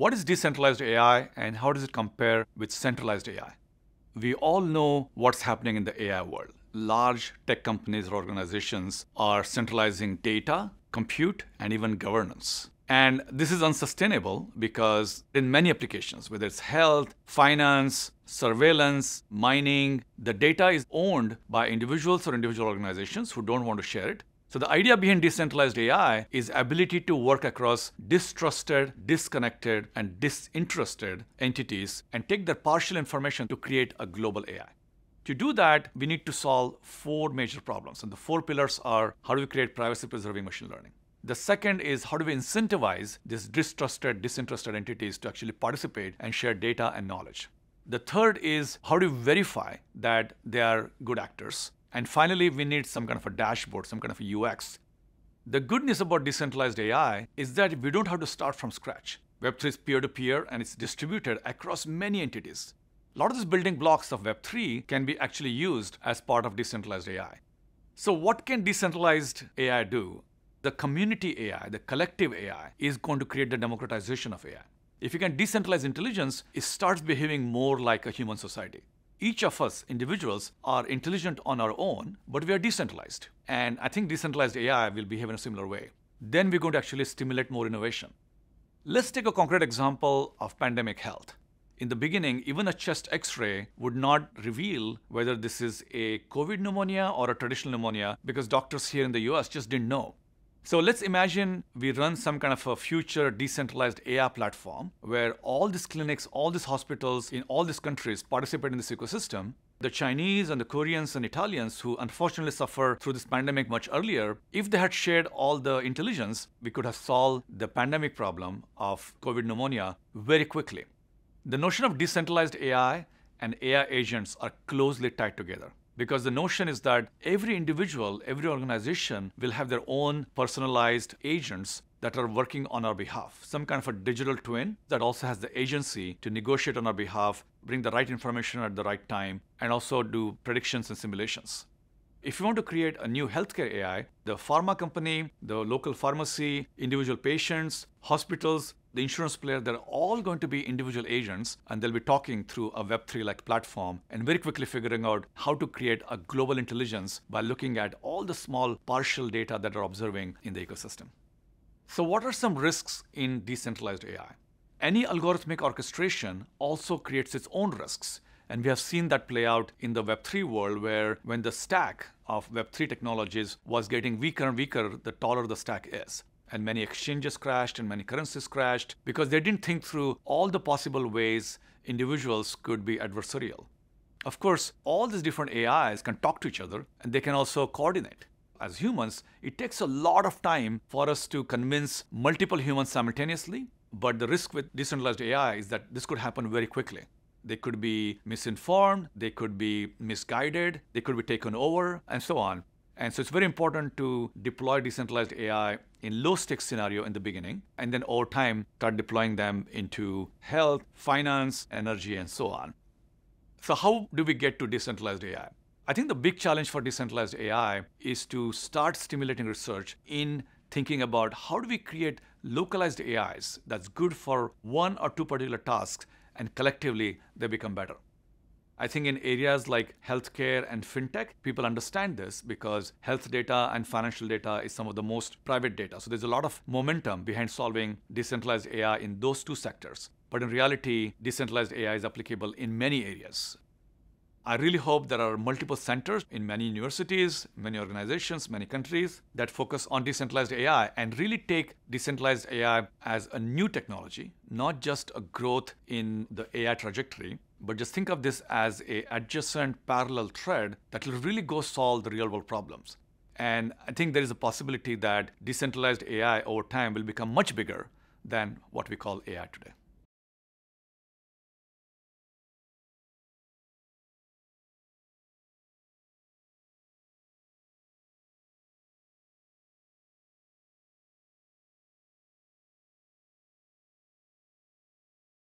What is decentralized AI and how does it compare with centralized AI? We all know what's happening in the AI world. Large tech companies or organizations are centralizing data, compute, and even governance. And this is unsustainable because in many applications, whether it's health, finance, surveillance, mining, the data is owned by individuals or individual organizations who don't want to share it. So the idea behind decentralized AI is ability to work across distrusted, disconnected, and disinterested entities and take their partial information to create a global AI. To do that, we need to solve four major problems. And the four pillars are how do we create privacy preserving machine learning? The second is how do we incentivize these distrusted, disinterested entities to actually participate and share data and knowledge? The third is how do we verify that they are good actors? And finally, we need some kind of a dashboard, some kind of a UX. The good news about decentralized AI is that we don't have to start from scratch. Web3 is peer to peer and it's distributed across many entities. A lot of these building blocks of Web3 can be actually used as part of decentralized AI. So, what can decentralized AI do? The community AI, the collective AI, is going to create the democratization of AI. If you can decentralize intelligence, it starts behaving more like a human society each of us individuals are intelligent on our own, but we are decentralized. And I think decentralized AI will behave in a similar way. Then we're going to actually stimulate more innovation. Let's take a concrete example of pandemic health. In the beginning, even a chest x ray would not reveal whether this is a COVID pneumonia or a traditional pneumonia because doctors here in the US just didn't know. So let's imagine we run some kind of a future decentralized AI platform where all these clinics, all these hospitals in all these countries participate in this ecosystem. The Chinese and the Koreans and Italians who unfortunately suffer through this pandemic much earlier, if they had shared all the intelligence, we could have solved the pandemic problem of COVID pneumonia very quickly. The notion of decentralized AI and AI agents are closely tied together because the notion is that every individual, every organization will have their own personalized agents that are working on our behalf. Some kind of a digital twin that also has the agency to negotiate on our behalf, bring the right information at the right time, and also do predictions and simulations. If you want to create a new healthcare AI, the pharma company, the local pharmacy, individual patients, hospitals, the insurance player, they're all going to be individual agents and they'll be talking through a Web3 like platform and very quickly figuring out how to create a global intelligence by looking at all the small partial data that are observing in the ecosystem. So, what are some risks in decentralized AI? Any algorithmic orchestration also creates its own risks. And we have seen that play out in the Web3 world, where when the stack of Web3 technologies was getting weaker and weaker, the taller the stack is. And many exchanges crashed and many currencies crashed because they didn't think through all the possible ways individuals could be adversarial. Of course, all these different AIs can talk to each other and they can also coordinate. As humans, it takes a lot of time for us to convince multiple humans simultaneously, but the risk with decentralized AI is that this could happen very quickly. They could be misinformed, they could be misguided, they could be taken over, and so on. And so it's very important to deploy decentralized AI in low stakes scenario in the beginning, and then over time start deploying them into health, finance, energy, and so on. So how do we get to decentralized AI? I think the big challenge for decentralized AI is to start stimulating research in thinking about how do we create localized AIs that's good for one or two particular tasks and collectively they become better. I think in areas like healthcare and fintech, people understand this because health data and financial data is some of the most private data. So there's a lot of momentum behind solving decentralized AI in those two sectors. But in reality, decentralized AI is applicable in many areas. I really hope there are multiple centers in many universities, many organizations, many countries that focus on decentralized AI and really take decentralized AI as a new technology, not just a growth in the AI trajectory, but just think of this as a adjacent parallel thread that will really go solve the real world problems. And I think there is a possibility that decentralized AI over time will become much bigger than what we call AI today.